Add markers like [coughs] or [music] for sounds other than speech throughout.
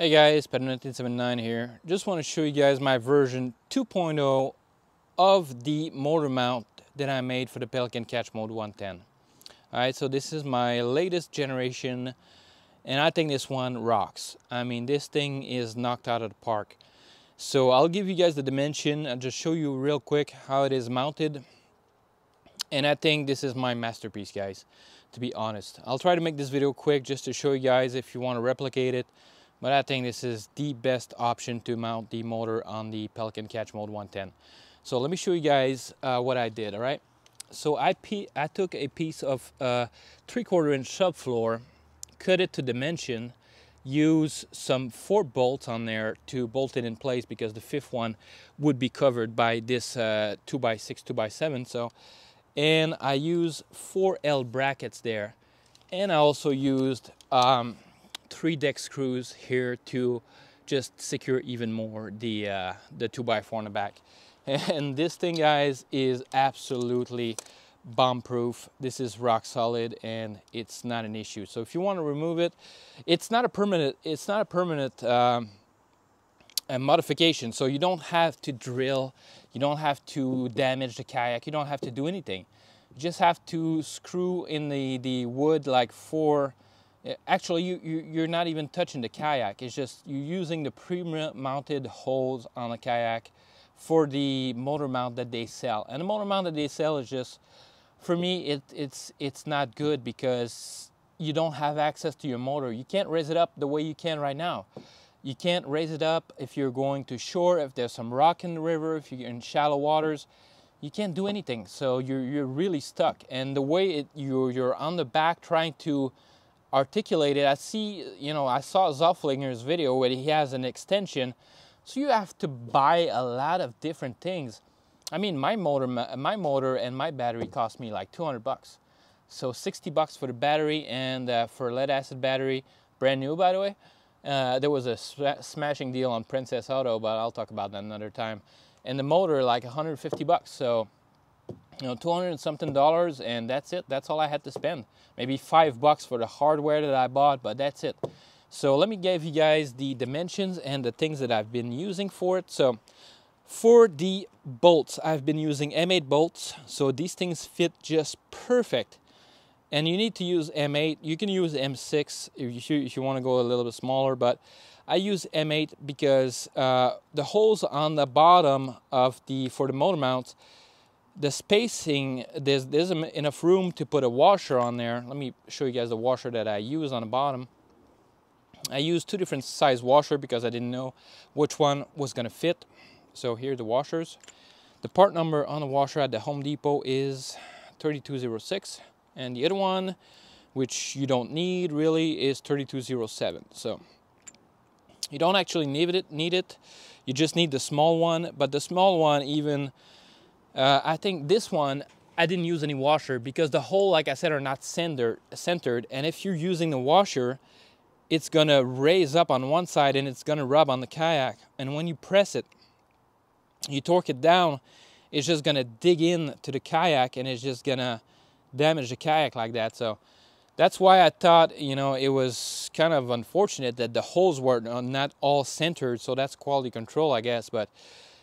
Hey guys, Pet1979 here. Just want to show you guys my version 2.0 of the motor mount that I made for the Pelican Catch Mode 110. Alright, so this is my latest generation and I think this one rocks. I mean, this thing is knocked out of the park. So I'll give you guys the dimension and just show you real quick how it is mounted. And I think this is my masterpiece, guys, to be honest. I'll try to make this video quick just to show you guys if you want to replicate it but I think this is the best option to mount the motor on the Pelican Catch Mode 110. So let me show you guys uh, what I did, all right? So I, I took a piece of uh, three quarter inch subfloor, cut it to dimension, use some four bolts on there to bolt it in place because the fifth one would be covered by this uh, 2x6, 2x7. So, and I use four L brackets there. And I also used um, three deck screws here to just secure even more the uh, the 2x4 in the back. [laughs] And this thing, guys, is absolutely bomb-proof. This is rock solid and it's not an issue. So if you want to remove it, it's not a permanent, it's not a permanent um, a modification. So you don't have to drill, you don't have to damage the kayak, you don't have to do anything. You just have to screw in the, the wood like four Actually, you, you, are not even touching the kayak. It's just you're using the pre-mounted holes on the kayak for the motor mount that they sell. And the motor mount that they sell is just, for me, it, it's, it's not good because you don't have access to your motor. You can't raise it up the way you can right now. You can't raise it up if you're going to shore, if there's some rock in the river, if you're in shallow waters. You can't do anything. So you're, you're really stuck. And the way it, you're, you're on the back trying to articulated. I see, you know, I saw Zofflinger's video where he has an extension. So you have to buy a lot of different things. I mean, my motor, my motor and my battery cost me like 200 bucks. So 60 bucks for the battery and uh, for lead acid battery, brand new by the way. Uh, there was a smashing deal on Princess Auto, but I'll talk about that another time. And the motor like 150 bucks. So you know 200 something dollars and that's it. That's all i had to spend. Maybe five bucks for the hardware that i bought but that's it. So let me give you guys the dimensions and the things that i've been using for it. So for the bolts. I've been using m8 bolts. So these things fit just perfect. And you need to use m8 you can use m6 if you, if you want to go a little bit smaller but I use M8 because uh, the holes on the bottom of the for the motor mounts the spacing, there's, there's enough room to put a washer on there. Let me show you guys the washer that I use on the bottom. I used two different size washer because I didn't know which one was gonna fit. So here are the washers. The part number on the washer at the Home Depot is 3206 and the other one, which you don't need really, is 3207. So you don't actually need it, need it. You just need the small one, but the small one even uh, I think this one, I didn't use any washer because the hole, like I said, are not centered, centered. And if you're using the washer, it's gonna raise up on one side and it's gonna rub on the kayak. And when you press it, you torque it down, it's just gonna dig in to the kayak and it's just gonna damage the kayak like that. So that's why I thought, you know, it was kind of unfortunate that the holes were not all centered. So that's quality control, I guess. But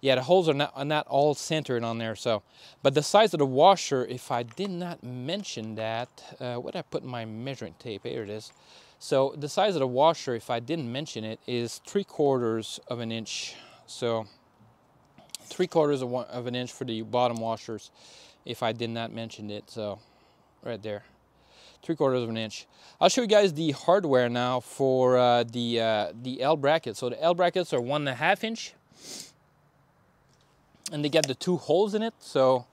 yeah, the holes are not, are not all centered on there. So, but the size of the washer, if I did not mention that, uh, what I put in my measuring tape? Here it is. So the size of the washer, if I didn't mention it, is three quarters of an inch. So three quarters of, one, of an inch for the bottom washers, if I did not mention it. So right there, three quarters of an inch. I'll show you guys the hardware now for uh, the uh, the L brackets. So the L brackets are one and a half inch and they get the two holes in it. So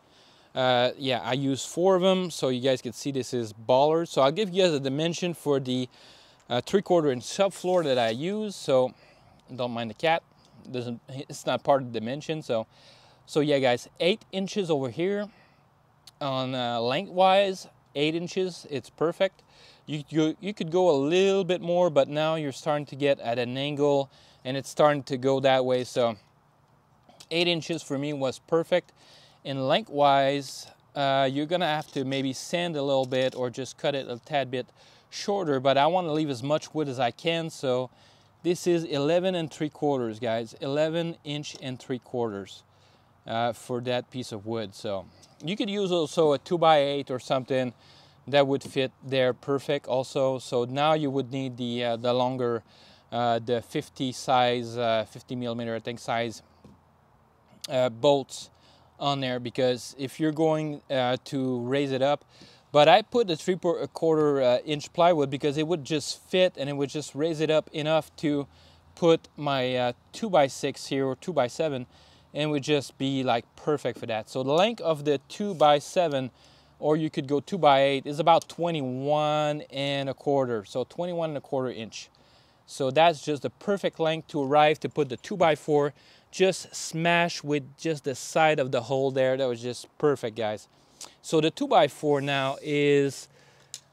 uh, yeah, I use four of them so you guys can see this is baller. So I'll give you guys a dimension for the uh, three quarter inch subfloor that I use. So don't mind the cat, doesn't it's not part of the dimension. So so yeah, guys, eight inches over here on uh, lengthwise, eight inches. It's perfect. You, you you could go a little bit more, but now you're starting to get at an angle, and it's starting to go that way. So eight inches for me was perfect. And lengthwise, uh, you're gonna have to maybe sand a little bit or just cut it a tad bit shorter, but I wanna leave as much wood as I can, so This is 11 and 3 quarters, guys. 11 inch and 3 quarters uh, for that piece of wood. So you could use also a 2 by 8 or something that would fit there perfect also. So now you would need the, uh, the longer, uh, the 50 size, uh, 50 millimeter I think size uh, bolts on there because if you're going uh, to raise it up, but I put the three quarter uh, inch plywood because it would just fit and it would just raise it up enough to put my uh, two by six here or two by seven and would just be like perfect for that. So the length of the two by seven or you could go two by eight is about 21 and a quarter. So 21 and a quarter inch. So that's just the perfect length to arrive to put the two by four just smash with just the side of the hole there. That was just perfect guys. So the 2x4 now is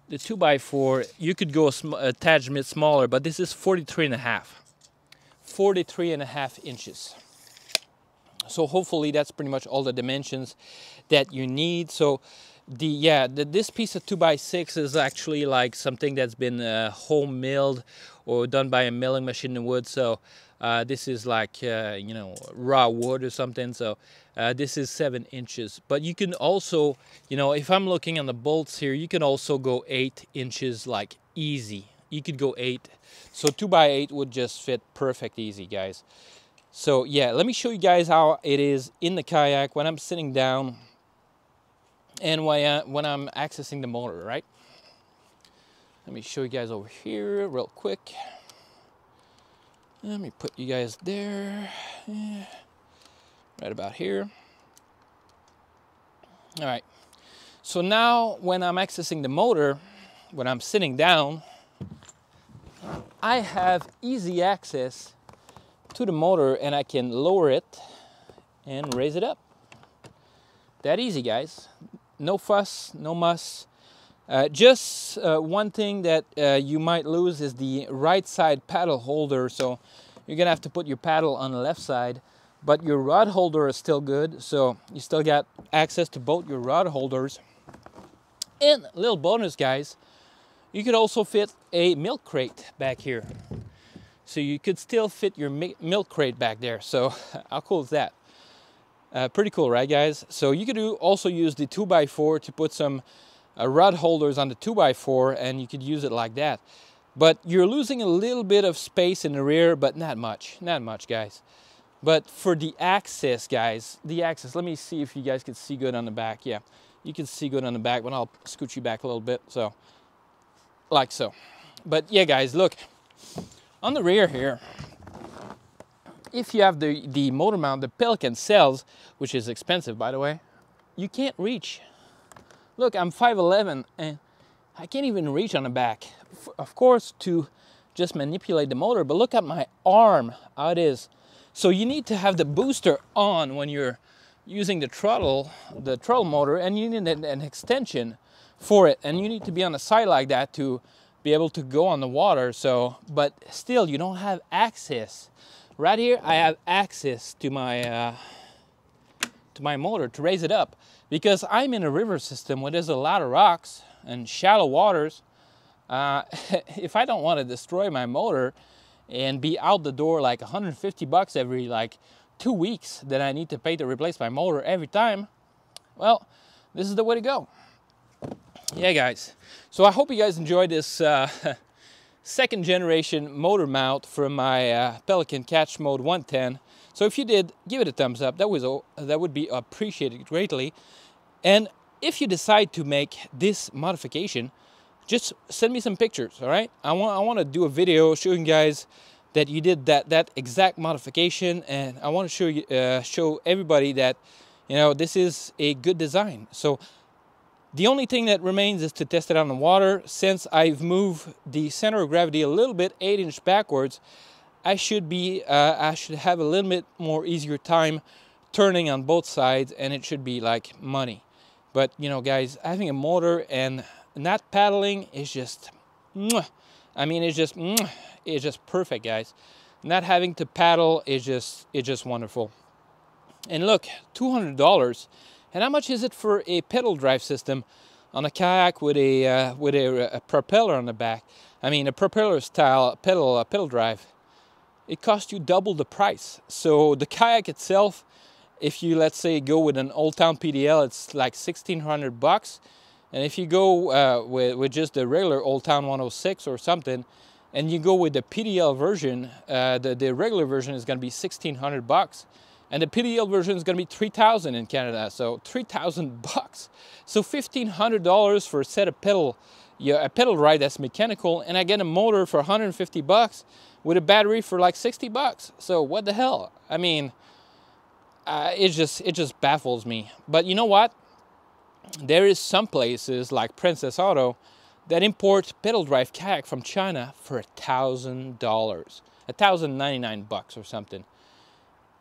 the 2x4. You could go a, a tad bit smaller, but this is 43 and a half. 43 and a half inches. So hopefully that's pretty much all the dimensions that you need. So the yeah, the, this piece of 2x6 is actually like something that's been uh, home milled or done by a milling machine in wood. So uh, this is like, uh, you know, raw wood or something. So uh, this is seven inches. But you can also, you know, if I'm looking on the bolts here, you can also go eight inches like easy. You could go eight. So two by eight would just fit perfect easy, guys. So yeah, let me show you guys how it is in the kayak when I'm sitting down and uh, when I'm accessing the motor, right? Let me show you guys over here real quick. Let me put you guys there. Yeah. Right about here. All right. So now when I'm accessing the motor, when I'm sitting down, I have easy access to the motor and I can lower it and raise it up. That easy, guys. No fuss, no muss. Uh, just uh, one thing that uh, you might lose is the right side paddle holder. So you're gonna have to put your paddle on the left side, but your rod holder is still good. So you still got access to both your rod holders. And little bonus guys, you could also fit a milk crate back here. So you could still fit your milk crate back there. So [laughs] how cool is that? Uh, pretty cool, right guys? So you could also use the 2x4 to put some uh, rod holders on the 2x4 and you could use it like that. But you're losing a little bit of space in the rear, but not much, not much guys. But for the access, guys, the access, let me see if you guys can see good on the back. Yeah, you can see good on the back, but I'll scoot you back a little bit. So, like so. But yeah, guys, look, on the rear here, if you have the, the motor mount, the Pelican sells, which is expensive, by the way, you can't reach Look, I'm 5'11 and I can't even reach on the back. Of course, to just manipulate the motor, but look at my arm, how it is. So you need to have the booster on when you're using the throttle, the throttle motor, and you need an, an extension for it. And you need to be on the side like that to be able to go on the water. So, but still, you don't have access. Right here, I have access to my uh, to my motor to raise it up because I'm in a river system where there's a lot of rocks and shallow waters. Uh, [laughs] if I don't want to destroy my motor and be out the door like 150 bucks every like two weeks that I need to pay to replace my motor every time, well, this is the way to go. Yeah, guys. So I hope you guys enjoyed this uh, [laughs] second generation motor mount from my uh, Pelican Catch Mode 110. So if you did, give it a thumbs up. That was that would be appreciated greatly. And if you decide to make this modification, just send me some pictures, all right? I want I want to do a video showing guys that you did that that exact modification, and I want to show you uh, show everybody that you know this is a good design. So the only thing that remains is to test it on the water. Since I've moved the center of gravity a little bit, eight inch backwards, I should be uh, I should have a little bit more easier time turning on both sides, and it should be like money. But you know, guys, having a motor and not paddling is just, I mean, it's just, it's just perfect, guys. Not having to paddle is just, it's just wonderful. And look, $200. And how much is it for a pedal drive system on a kayak with a uh, with a, a, propeller on the back? I mean, a propeller style pedal uh, pedal drive. it costs you double the price. So the kayak itself, if you let's say go with an Old Town PDL, it's like 1600 bucks. And if you go uh, with, with just the regular Old Town 106 or something, and you go with the PDL version, uh, the, the regular version is gonna be 1600 bucks. And the PDL version is gonna be 3000 in Canada, so 3000 [laughs] bucks. So $1,500 for a set of pedal, yeah, a pedal ride that's mechanical, and I get a motor for 150 bucks with a battery for like 60 bucks. So what the hell? I mean, uh, it just it just baffles me. But you know what? There is some places like Princess Auto that import pedal drive kayak from China for a thousand dollars, a thousand ninety nine bucks or something.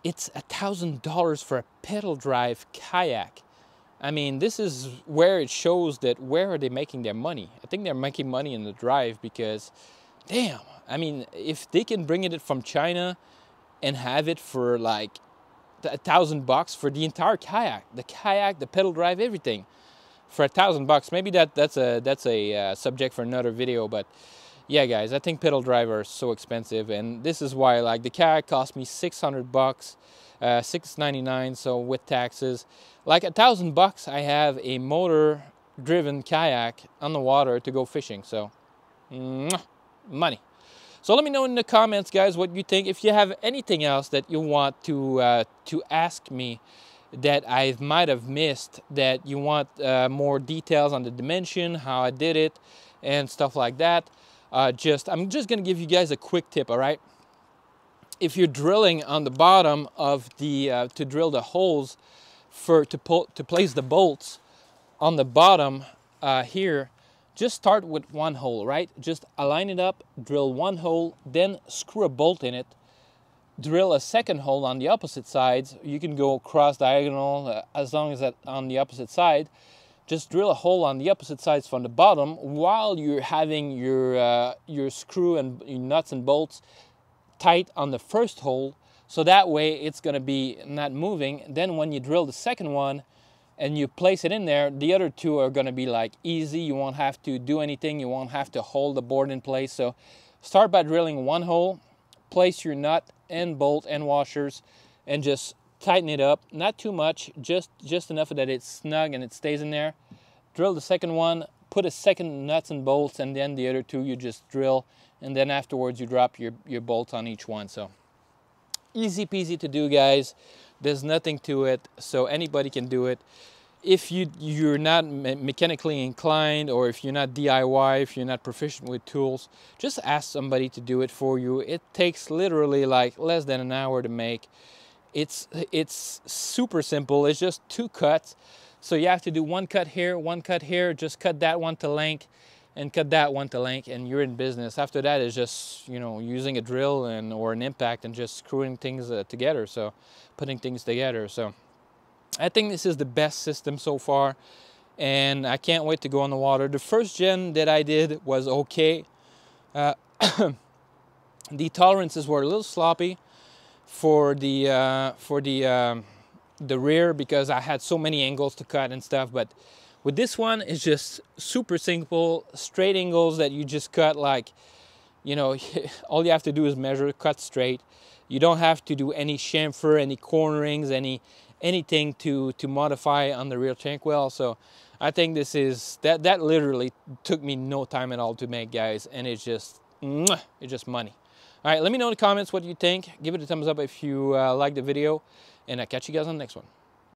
It's a thousand dollars for a pedal drive kayak. I mean, this is where it shows that where are they making their money? I think they're making money in the drive because, damn, I mean, if they can bring it from China and have it for like a thousand bucks for the entire kayak, the kayak, the pedal drive, everything, for a thousand bucks, maybe that that's a that's a uh, subject for another video. But yeah, guys, I think pedal drive are so expensive, and this is why like the kayak cost me 600 bucks, uh, 699. So with taxes, like a thousand bucks, I have a motor driven kayak on the water to go fishing. So money. So let me know in the comments, guys, what you think. If you have anything else that you want to uh, to ask me that I might have missed, that you want uh, more details on the dimension, how I did it, and stuff like that, uh, just I'm just gonna give you guys a quick tip. All right. If you're drilling on the bottom of the uh, to drill the holes for to pull to place the bolts on the bottom uh, here just start with one hole, right? Just align it up, drill one hole, then screw a bolt in it. Drill a second hole on the opposite sides. You can go cross diagonal uh, as long as that on the opposite side. Just drill a hole on the opposite sides from the bottom while you're having your uh, your screw and your nuts and bolts tight on the first hole. So that way it's gonna be not moving. Then when you drill the second one, and you place it in there, the other two are gonna be like easy. You won't have to do anything. You won't have to hold the board in place. So start by drilling one hole, place your nut and bolt and washers and just tighten it up. Not too much, just, just enough that it's snug and it stays in there. Drill the second one, put a second nuts and bolts and then the other two you just drill and then afterwards you drop your, your bolts on each one. So easy peasy to do guys. There's nothing to it, so anybody can do it. If you, you're not me mechanically inclined or if you're not DIY, if you're not proficient with tools, just ask somebody to do it for you. It takes literally like less than an hour to make. It's, it's super simple. It's just two cuts. So you have to do one cut here, one cut here, just cut that one to length and cut that one to length and you're in business. After that is just, you know, using a drill and or an impact and just screwing things uh, together. So putting things together. So I think this is the best system so far and I can't wait to go on the water. The first gen that I did was okay. Uh, [coughs] [coughs] the tolerances were a little sloppy for the uh, for the um, the rear because I had so many angles to cut and stuff, but with this one, it's just super simple, straight angles that you just cut like, you know, [laughs] all you have to do is measure, cut straight. You don't have to do any chamfer, any cornerings, any anything to to modify on the rear tank well. So I think this is that that literally took me no time at all to make, guys, and it's just it's just money. All right, let me know in the comments what you think. Give it a thumbs up if you uh, like the video, and I'll catch you guys on the next one.